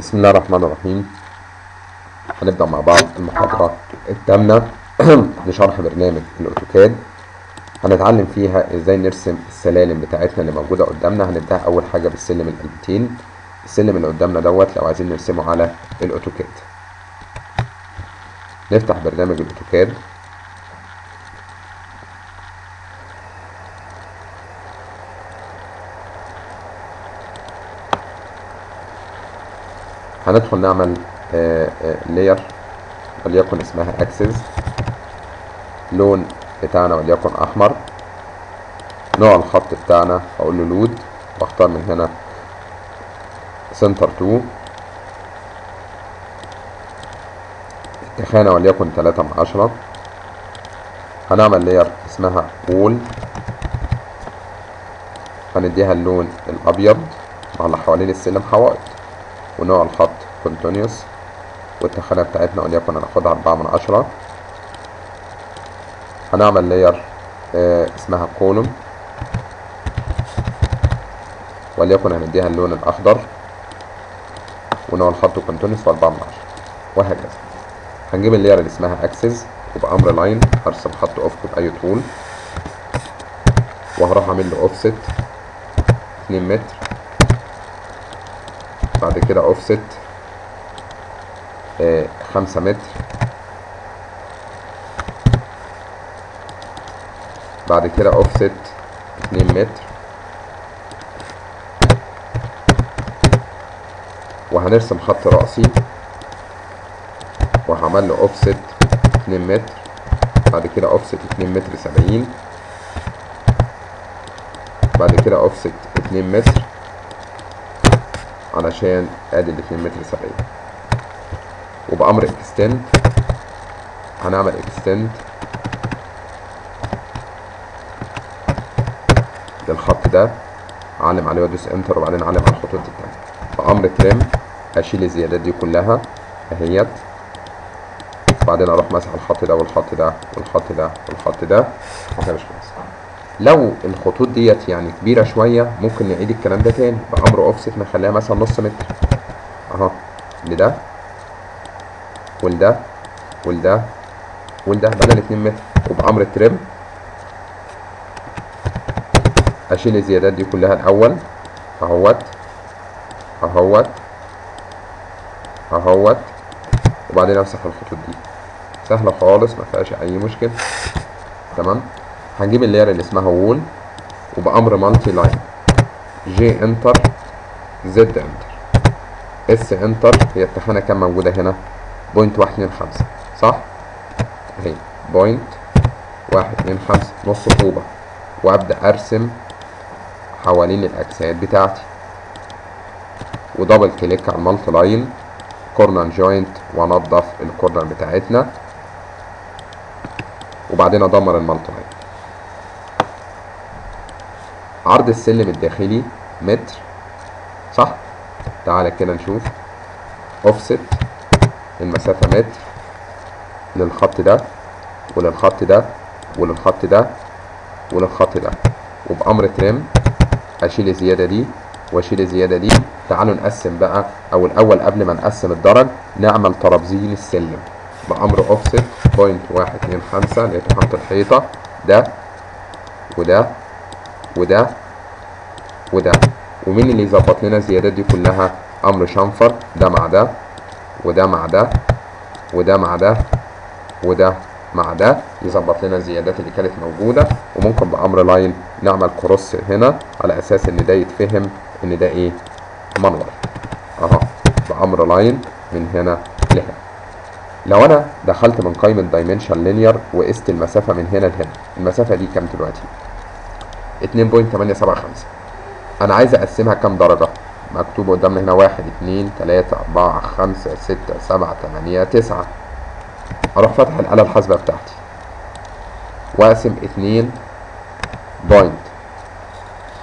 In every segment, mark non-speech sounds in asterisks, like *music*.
بسم الله الرحمن الرحيم. هنبدأ مع بعض المحاضرة الثامنة *clears throat* لشرح برنامج الأوتوكاد. هنتعلم فيها إزاي نرسم السلالم بتاعتنا اللي موجودة قدامنا. هنبدأ أول حاجة بالسلم القلبتين السلم اللي قدامنا دوت لو عايزين نرسمه على الأوتوكاد. نفتح برنامج الأوتوكاد. هندخل نعمل layer وليكن اسمها axes لون بتاعنا وليكن أحمر. نوع الخط بتاعنا أقول له load وأختار من هنا center 2 التخانة وليكن 3 من 10 هنعمل layer اسمها wall هنديها اللون الأبيض اللي حوالين السلم حوائط. ونوع الخط continuous والتخانة بتاعتنا وليكن هناخدها أربعة من عشرة. هنعمل layer آه اسمها column وليكن هنديها اللون الأخضر. ونوع الخط continuous واربعه أربعة من عشرة. وهكذا. هنجيب ال layer اللي اسمها axes وبأمر line هرسم خط افق بأي طول. وهروح أعمل له أوفست 2 متر. بعد كده أوفست خمسة متر. بعد كده اوفست اتنين متر. وهنرسم خط رأسي. وهعمل له اوفست اتنين متر. بعد كده اوفست اتنين متر سبعين. بعد كده اوفست اتنين متر. علشان أدي الاتنين متر سبعين. وبامر extend هنعمل extend للخط ده. اعلم عليه وادوس enter وبعدين اعلم على الخطوط التانية. بأمر تريم اشيل الزيادات دي كلها اهيت. بعدين أروح مسح الخط ده والخط ده والخط ده والخط ده. وكده مش خلاص لو الخطوط ديت يعني كبيرة شوية ممكن نعيد الكلام ده تاني. بأمر اوفست نخليها مثلا نص متر. أهو. لده ولده ولده ولده بدل اتنين متر وبأمر ترم اشيل الزيادات دي كلها الأول. أهوت أهوت أهوت وبعدين أمسح الخطوط دي. سهلة خالص ما فيهاش أي مشكلة. تمام؟ هنجيب ال layer اللي اسمها wall وبأمر multiline. J enter Z enter S enter هي التخانة كام موجودة هنا؟ point واحد اتنين خمسة صح؟ اهي point واحد اتنين خمسة نص طوبة وأبدأ أرسم حوالين ال axes بتاعتي. و double click على ال multiline corner joint وانضف ال corner بتاعتنا. وبعدين أدمر ال multiline. عرض السلم الداخلي متر صح؟ تعالى كده نشوف. أوفست. المسافة متر للخط ده وللخط ده وللخط ده وللخط ده. وبأمر ترم أشيل الزيادة دي وأشيل الزيادة دي. تعالوا نقسم بقى أو الأول قبل ما نقسم الدرج نعمل ترابزين السلم. بأمر أوفست بوينت واحد اتنين خمسة هي تحت الحيطة. ده وده وده وده. ومين اللي يظبط لنا الزيادات دي كلها؟ أمر chamfer. ده مع ده. وده مع ده وده مع ده وده مع ده يظبط لنا الزيادات اللي كانت موجودة. وممكن بأمر line نعمل cross هنا على أساس إن ده يتفهم إن ده إيه؟ منور. أهو بأمر line من هنا لهنا. لو أنا دخلت من قائمة dimension linear وقست المسافة من هنا لهنا المسافة دي كام دلوقتي؟ 2.875 أنا عايز أقسمها كام درجة؟ مكتوب قدامنا هنا واحد اتنين تلاتة أربعة خمسة ستة سبعة تمانية تسعة. أروح فاتح الآلة الحاسبة بتاعتي. وأقسم اتنين بوينت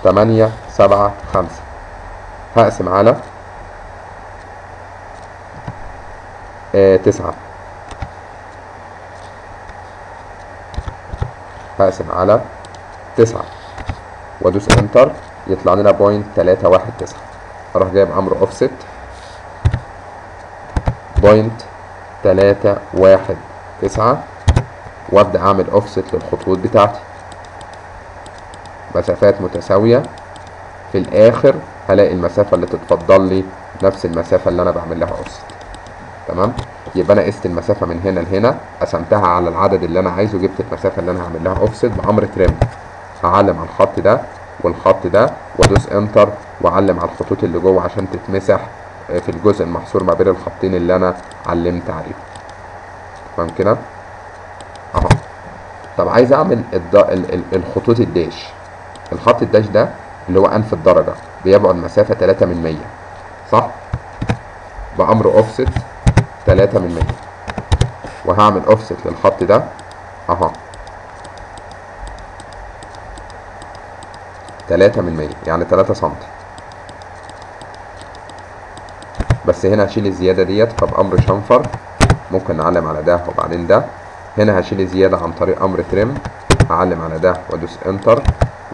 تمانية سبعة خمسة. هقسم على آه تسعة. هقسم على تسعة. وأدوس enter يطلع لنا point تلاتة واحد تسعة. أروح جايب أمر offset point تلاتة واحد تسعة. وابدأ أعمل اوفست للخطوط بتاعتي. مسافات متساوية. في الآخر هلاقي المسافة اللي تتفضل لي نفس المسافة اللي أنا بعمل لها اوفست تمام؟ يبقى أنا قست المسافة من هنا لهنا قسمتها على العدد اللي أنا عايزه جبت المسافة اللي أنا هعمل لها اوفست بأمر trim هعلم على الخط ده والخط ده وادوس enter واعلم على الخطوط اللي جوه عشان تتمسح في الجزء المحصور ما بين الخطين اللي أنا علمت عليهم. تمام كده؟ أهو. طب عايز أعمل الد... ال... ال... الخطوط ال dash. الخط ال dash ده اللي هو أنف الدرجة بيبعد مسافة 3 من 100 صح؟ بأمر اوفست 3 من 100 وهعمل اوفست للخط ده. أهو. 3 من 100 يعني 3 سنتي. بس هنا هشيل الزيادة ديت فبأمر chamfer ممكن نعلم على ده وبعدين ده. هنا هشيل الزيادة عن طريق أمر trim هعلم على ده وأدوس enter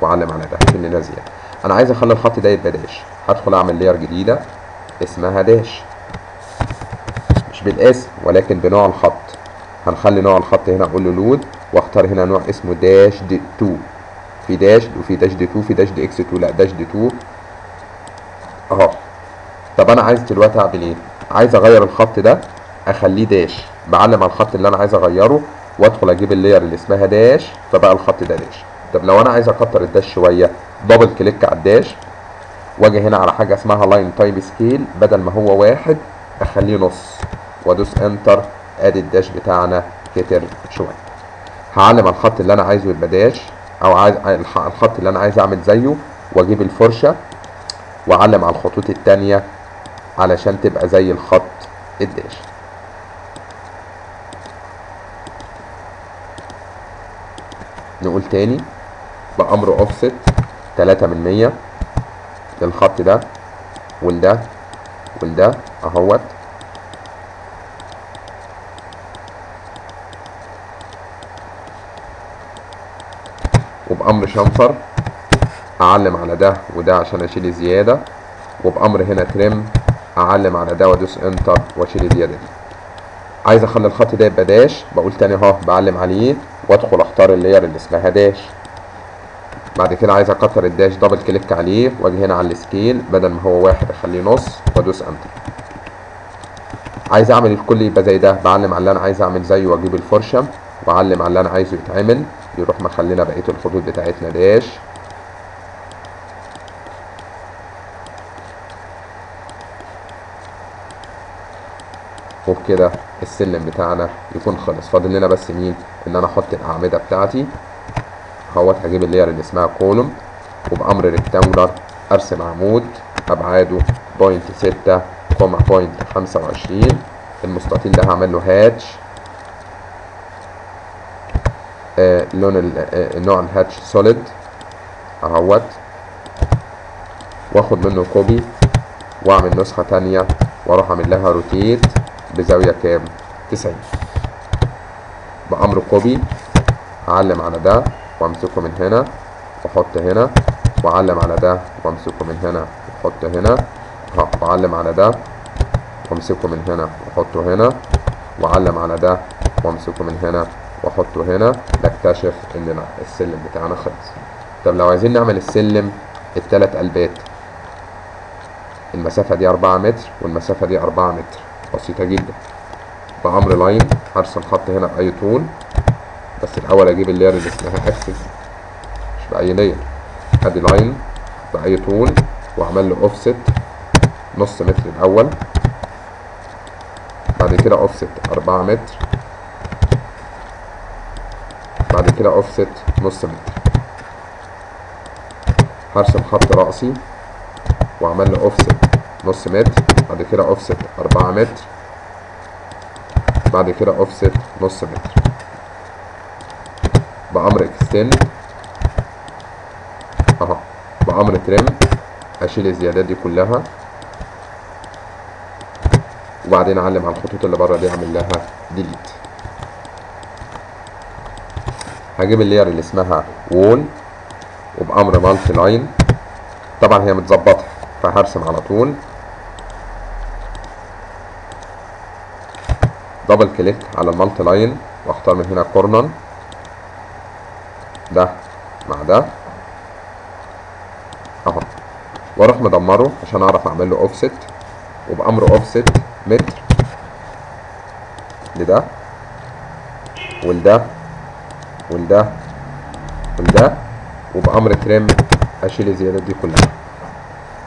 وأعلم على ده. هشيل لنا زيادة. أنا عايز أخلي الخط ده يبقى dash. هدخل أعمل layer جديدة اسمها dash. مش بالاسم ولكن بنوع الخط. هنخلي نوع الخط هنا أقول له load وأختار هنا نوع اسمه dashed 2 في dash وفي dashed 2 في dashed X 2 لا dashed 2 اهو. طب أنا عايز دلوقتي أعمل إيه؟ عايز أغير الخط ده أخليه dash بعلم على الخط اللي أنا عايز أغيره وأدخل أجيب ال layer اللي اسمها dash فبقى الخط ده dash طب لو أنا عايز أكتر ال dash شوية double click على ال dash وأجي هنا على حاجة اسمها line type scale بدل ما هو واحد أخليه نص. وأدوس enter ادي ال dash بتاعنا كتر شوية. هعلم على الخط اللي أنا عايزه يبقى dash أو عايز الخط اللي أنا عايز أعمل زيه وأجيب الفرشة وأعلم على الخطوط التانية علشان تبقى زي الخط الداش. نقول تاني بأمر أوفست تلاتة من مية للخط ده والده والده أهوت. وبأمر chamfer أعلم على ده وده عشان أشيل الزيادة وبأمر هنا trim أعلم على ده وأدوس enter وأشيل الزيادة دي عايز أخلي الخط ده يبقى dash. بقول تاني أهو بعلم عليه. وأدخل أختار ال layer اللي اسمها dash. بعد كده عايز أكتر ال dash double click عليه. وأجي هنا على ال scale. بدل ما هو واحد أخليه نص وأدوس enter. عايز أعمل الكل يبقى زي ده. بعلم على اللي أنا عايز أعمل زيه وأجيب الفرشة. وأعلم على اللي أنا عايزه يتعمل. يروح مخلينا بقية الخطوط بتاعتنا. dash وبكده السلم بتاعنا يكون خلص. فاضل لنا بس مين؟ إن أنا أحط الأعمدة بتاعتي. اهوت هجيب ال layer اللي اسمها column. وبأمر rectangular أرسم عمود أبعاده point ستة comma point خمسة وعشرين. المستطيل ده هعمل له hatch لون آه نوع ال hatch solid اهوت وأخد منه copy وأعمل نسخة تانية. وأروح أعمل لها rotate بزاوية كام؟ 90 بأمر copy هعلم على ده وأمسكه من هنا واحط هنا. وأعلم على ده وأمسكه من هنا واحط هنا. وأعلم على ده وأمسكه من هنا وأحطه هنا. وأعلم على ده وأمسكه من هنا وأحطه هنا. نكتشف ان السلم بتاعنا خلص. طب لو عايزين نعمل السلم التلات قلبات المسافة دي أربعة متر والمسافة دي أربعة متر. بسيطة جدا. بأمر line هرسم خط هنا بأي طول. بس الأول أجيب ال layer اللي اسمها axis مش بأي layer أدي line بأي طول وأعمل له أوفست نص متر الأول. بعد كده أوفست أربعة متر. بعد كده أوفست نص متر هرسم خط رأسي وأعمل له أوفست نص متر بعد كده اوفست أربعة متر بعد كده اوفست نص متر بأمر extend اهو بأمر trim أشيل الزيادات دي كلها. وبعدين أعلم على الخطوط اللي بره دي أعمل لها delete هجيب ال layer اللي اسمها wall وبأمر multiline. طبعا هي متظبطة فهرسم على طول. double click على ال multiline وأختار من هنا corner ده مع ده. أهو. وأروح مدمره عشان أعرف أعمل له اوفست وبامر اوفست متر لده. ولده ولده ولده وبأمر trim أشيل الزيادات دي كلها.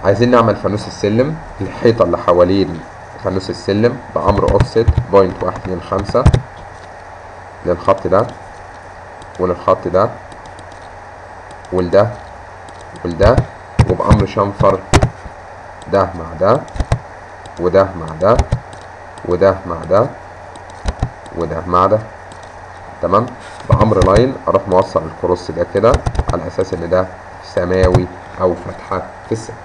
عايزين نعمل فانوس السلم الحيطة اللي حوالين فانوس السلم بأمر offset point واحد اتنين خمسة للخط ده وللخط ده ولده ولده وبأمر chamfer ده مع ده وده مع ده وده مع ده وده مع ده. تمام؟ بأمر line أروح موصل ال cross ده كده على أساس إن ده سماوي فتحة في السماء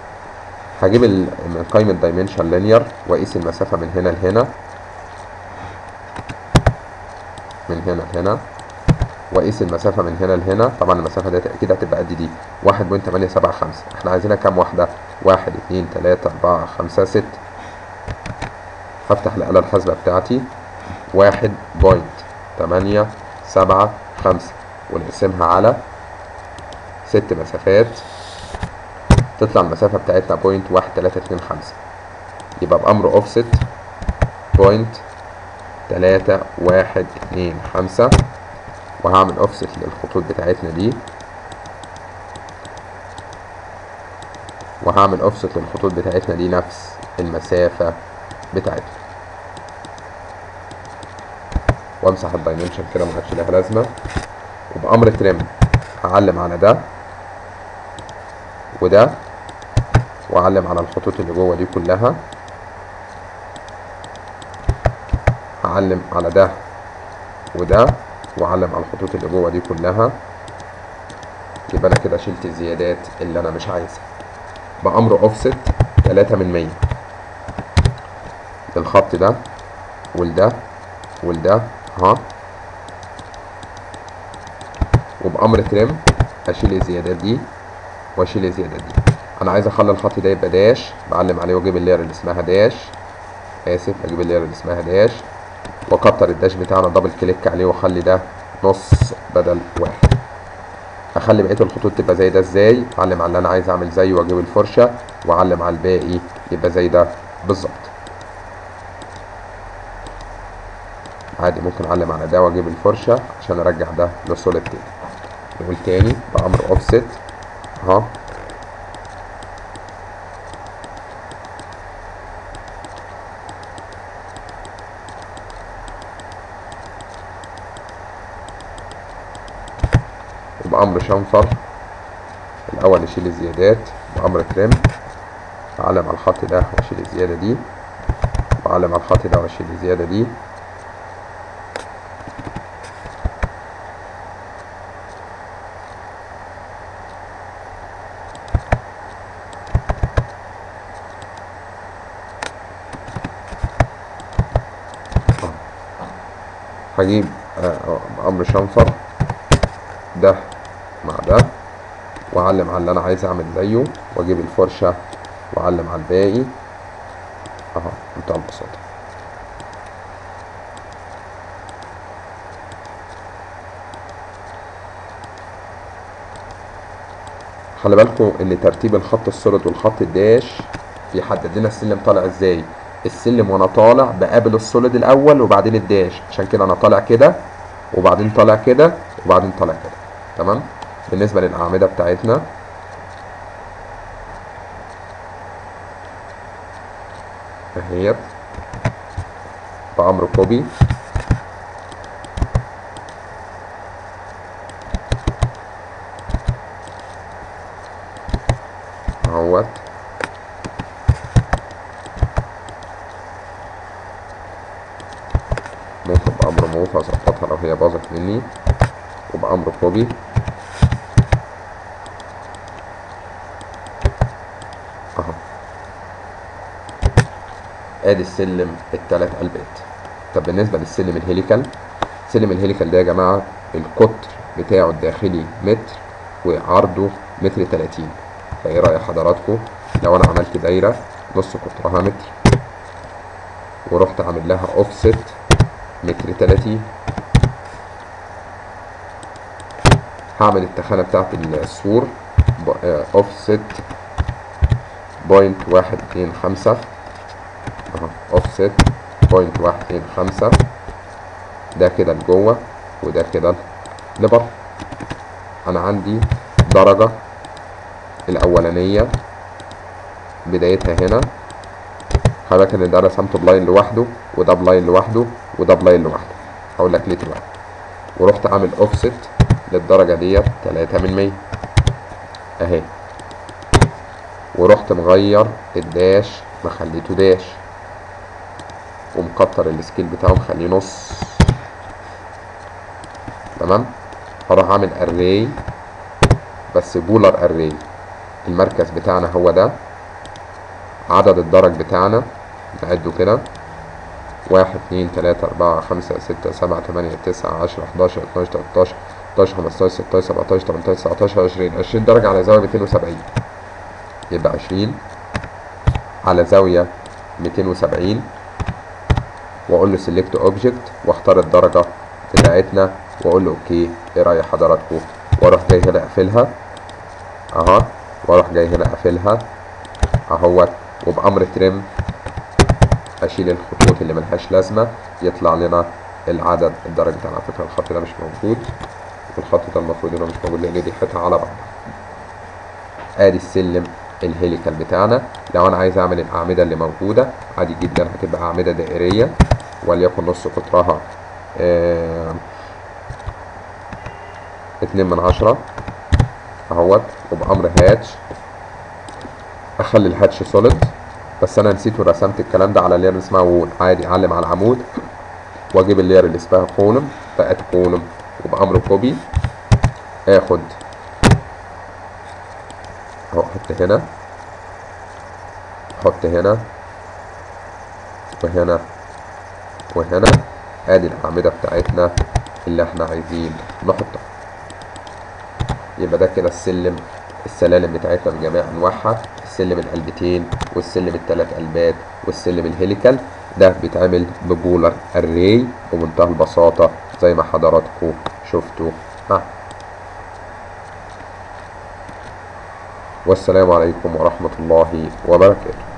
هجيب ال- من قائمة dimension linear وأقيس المسافة من هنا لهنا. من هنا لهنا. وأقيس المسافة من هنا لهنا. طبعا المسافة دي أكيد هتبقى قد دي. واحد point تمانية سبعة خمسة. إحنا عايزينها كام واحدة؟ واحد اتنين تلاتة أربعة خمسة ستة. هفتح الآلة الحاسبة بتاعتي. واحد point تمانية سبعة خمسة ونقسمها على ست مسافات. تطلع المسافة بتاعتنا point واحد تلاتة اتنين خمسة. يبقى بأمر offset point تلاتة واحد اتنين خمسة. وهعمل اوفست للخطوط بتاعتنا دي. وهعمل اوفست للخطوط بتاعتنا دي نفس المسافة بتاعتنا. وامسح الدايمنشن كده ما عادش لها لازمة. وبأمر ترم هعلم على ده. وده. وأعلم على الخطوط اللي جوه دي كلها. هعلم على ده وده. وأعلم على الخطوط اللي جوه دي كلها. يبقى أنا كده شلت الزيادات اللي أنا مش عايزها. بأمر أوفست 3 من 100 للخط ده. ولده ولده ها؟ وبأمر trim اشيل الزيادات دي واشيل الزيادات دي. أنا عايز أخلي الخط ده يبقى dash بعلم عليه وأجيب ال layer اللي اسمها dash. آسف أجيب ال layer اللي اسمها dash. وأكتر ال dash بتاعنا double click عليه وأخلي ده نص بدل واحد. أخلي بقية الخطوط تبقى زي ده إزاي؟ أعلم على اللي أنا عايز أعمل زيه وأجيب الفرشة وأعلم على الباقي يبقى زي ده بالظبط. عادي ممكن أعلم على ده وأجيب الفرشة عشان أرجع ده للسوليد تاني نقول تاني بأمر اوفست أهو. وبأمر شنفر. الأول نشيل الزيادات بأمر ترم أعلم على الخط ده وأشيل الزيادة دي. وأعلم على الخط ده وأشيل الزيادة دي. هجيب آه، بأمر شنفر ده مع ده. وأعلم على اللي أنا عايز أعمل زيه وأجيب الفرشة وأعلم على الباقي. أهو بمنتهى البساطة. خلي بالكم إن ترتيب الخط السوليد والخط الداش بيحدد لنا السلم طالع إزاي. السلم وأنا طالع بقابل ال solid الأول وبعدين ال dash. عشان كده أنا طالع كده وبعدين طالع كده وبعدين طالع كده. تمام؟ بالنسبة للأعمدة بتاعتنا. اهيت بامر copy. أهوت. موف أظبطها لو هي باظت مني وبأمر copy. أهو. آدي السلم التلات قلبات طب بالنسبة للسلم ال helical سلم ال helical ده يا جماعة القطر بتاعه الداخلي متر وعرضه متر تلاتين. فإيه رأي حضراتكم؟ لو أنا عملت دايرة نص قطرها متر ورحت عامل لها اوفست متر تلاتين هعمل التخانة بتاعت السور. offset point واحد اتنين خمسة. أهو offset point واحد اتنين خمسة. ده كده لجوه وده كده لبره أنا عندي درجة الأولانية بدايتها هنا. بالك ان ده رسمته ب line لوحده وده ب line لوحده. وده ب line لوحده. لك ليه دلوقتي ورحت عامل اوفست للدرجة ديت تلاتة من مية. اهي. ورحت مغير ال dash مخليته dash. ومكتر ال scale بتاعه مخليه نص. تمام؟ هروح اعمل array بس polar array المركز بتاعنا هو ده. عدد الدرج بتاعنا نعده كده. واحد اتنين تلاتة أربعة خمسة ستة سبعة تمانية تسعة عشرة حداشر اتناشر تلاتاشر اربعتاشر خمستاشر ستاشر سبعتاشر تمنتاشر تسعتاشر عشرين عشرين درجة على زاوية ميتين وسبعين. يبقى عشرين على زاوية ميتين وسبعين. وأقول له select object وأختار الدرجة بتاعتنا. وأقول له okay إيه رأي حضراتكم؟ وأروح جاي هنا أقفلها. أهو. وأروح جاي هنا أقفلها. أهوت. وبأمر trim. اشيل الخطوط اللي ملهاش لازمة يطلع لنا العدد الدرجة بتاعنا على فكره الخط ده مش موجود والخط ده المفروض إنه مش موجود لأن دي حيطه على بعض. آدي السلم ال helical بتاعنا. لو أنا عايز أعمل الأعمدة اللي موجودة عادي جدا هتبقى أعمدة دائرية وليكن نص قطرها آه اتنين من عشرة. اهوت وبأمر hatch أخلي ال hatch solid بس أنا نسيت ورسمت الكلام ده على layer اسمها wall عادي أعلم على العمود وأجيب ال layer اللي اسمها column بقت column وبأمر copy. آخد. أهو أحط هنا. أحط هنا. وهنا. وهنا. آدي الأعمدة بتاعتنا اللي إحنا عايزين نحطها. يبقى ده كده السلم السلالم بتاعتنا بجميع أنواعها. السلم القلبتين والسلم الثلاث قلبات والسلم ال helical. ده بيتعمل ب polar array بمنتهى البساطة زي ما حضراتكم شفتوا. ها. والسلام عليكم ورحمة الله وبركاته.